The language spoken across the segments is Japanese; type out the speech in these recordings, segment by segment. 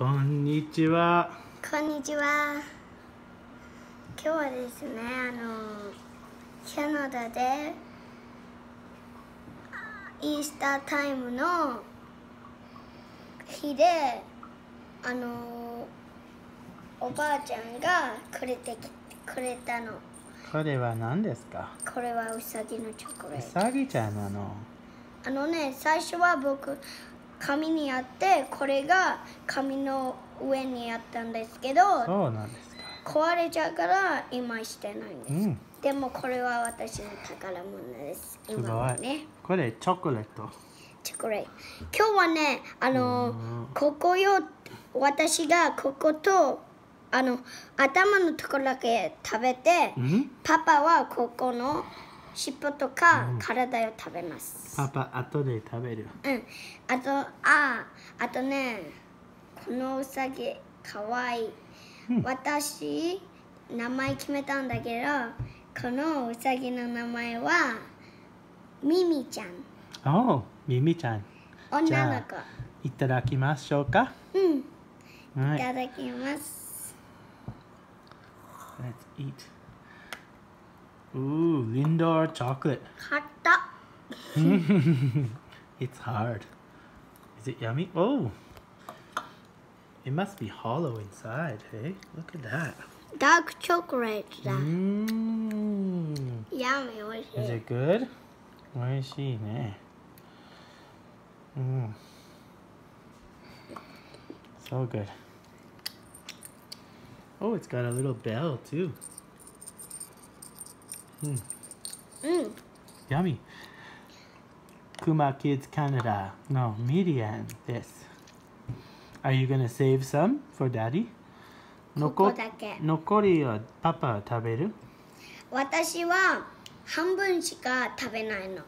こんにちは。こんにちは。今日はですね、あのキャナダでイースタータイムの日で、あのおばあちゃんがくれてきくれたの。これは何ですか？これはウサギのチョコレうート。さぎちゃんなの。あのね、最初は僕紙にあって、これが紙の上にあったんですけど。そうなんですか。壊れちゃうから今してないんです、うん。でもこれは私の宝物です今はねこれチョコレート。チョコレート今日はねあのうんここよ私がこことあの頭のところだけ食べてうんパパはここの尻尾とかうん体を食べますパパ、後で食べる。うんあとああとねこのうさぎかわいいうん私名前決めたんだけどこのうさぎの名前はミミちゃんおう、ミミちゃん。女の子いただきましょうか。うんはいい。ただきます、Let's eat. Ooh, Lindor chocolate. 買った it's hard. Is it yummy? Oh, it must be hollow inside. Hey, look at that. ダークチョコレートだ、Mmm. やめおいし Is い it good? 美味しいね。Mm. So good. Oh, it's got a little bell too. Mm. うん Yummy. Kuma Kids Canada. No, median. This. Are you gonna save some for daddy? ここだけ残りはパパは食べる私は半分しか食べないの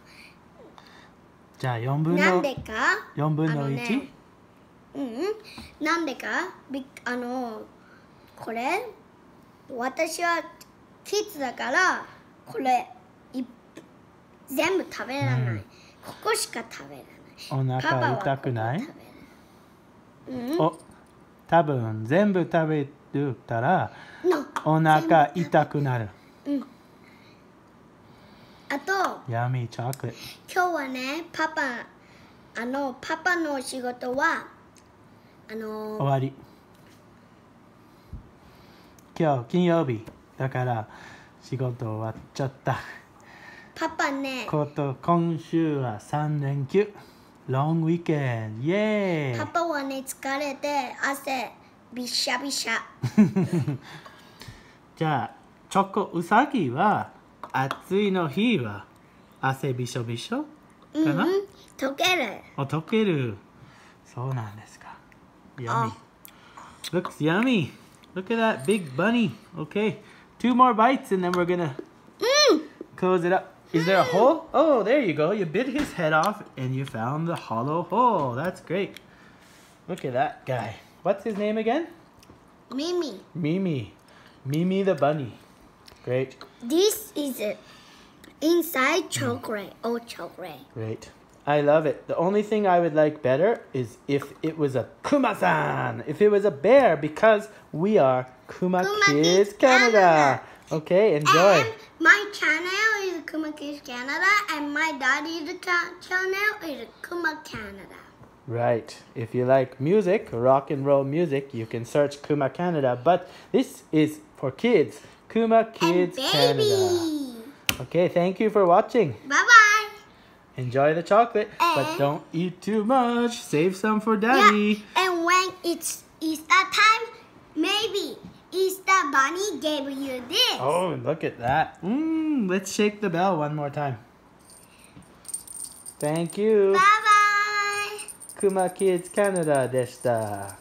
じゃあ4分のなんでか？4分のあの 1? ねうんうんなんでか？びあのこれ？私はキッズだからこれい全部食べられない、うん。ここしか食べらない。パパは腹痛くない？ここ食べれない。お多分全部食べるたらお腹痛くなる。うん。あと Yummy chocolate. 今日はねパパあのパパのお仕事はあの終わり。今日金曜日だから仕事終わっちゃった。パパねこと今週は3連休。ロングウィーケンド。イエパーパはね疲れて汗びしゃびしゃイ じゃあ、チョコウサギは暑いの日は汗びしょびしょうんうんかな溶けるお溶ける。そうなんですか。Yummy. Looks yummy. Look at that big bunny. Okay. Two more bites and then we're gonna mm. close it up. Is there a mm. hole? Oh, there you go. You bit his head off and you found the hollow hole. That's great. Look at that guy. What's his name again? Mimi. Mimi. Mimi the bunny. Great. This is. Inside chocolate. Mm. Oh, chocolate. Great. I love it. The only thing I would like better is if it was a Kuma-san. If it was a bear because we are Kuma, Kuma Kids, Kids Canada. Canada. Okay, enjoy. and my channel is Kuma Kids Canada and my daddy's channel is Kuma Canada Right. If you like music, rock and roll music, you can search Kuma Canada. But this is for kids. Kuma Kids and Canada. baby Okay, thank you for watching. bye bye Enjoy the chocolate, but And- don't eat too much. Save some for yeah daddy. and when it's Easter time maybe Easter bunny gave you this Oh, look at that. Mm, let's shake the bell one more time. Thank you. bye bye Kuma Kids Canada でした。